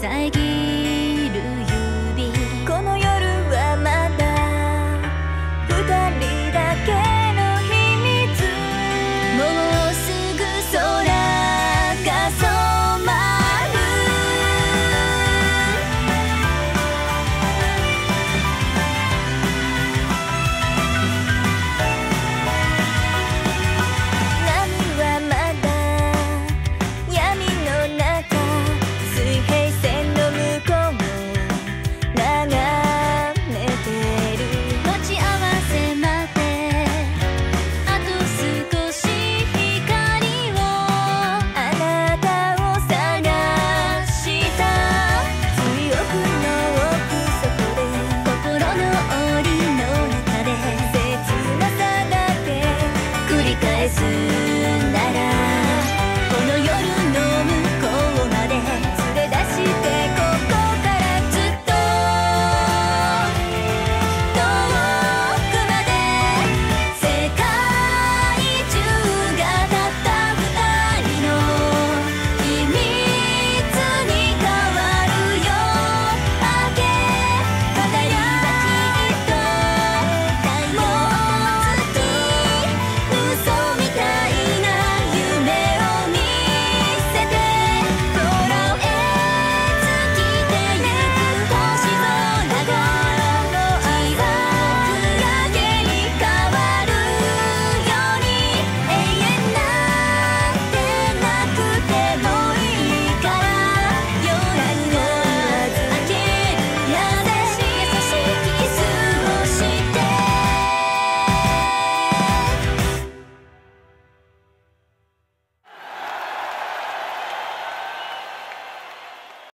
再给